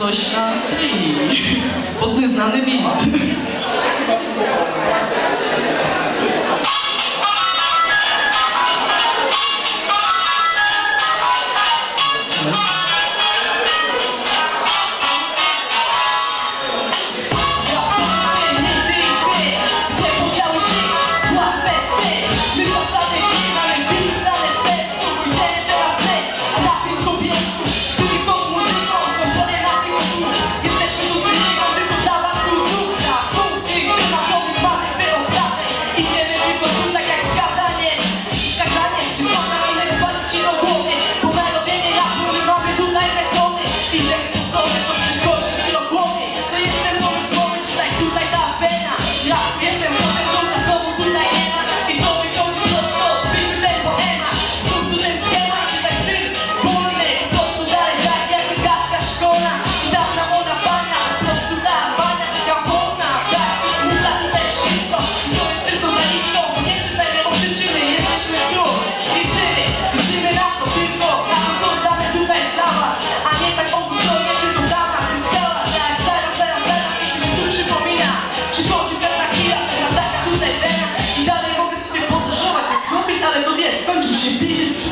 coś na celi. Pod nieznany beat. Oh. she did it.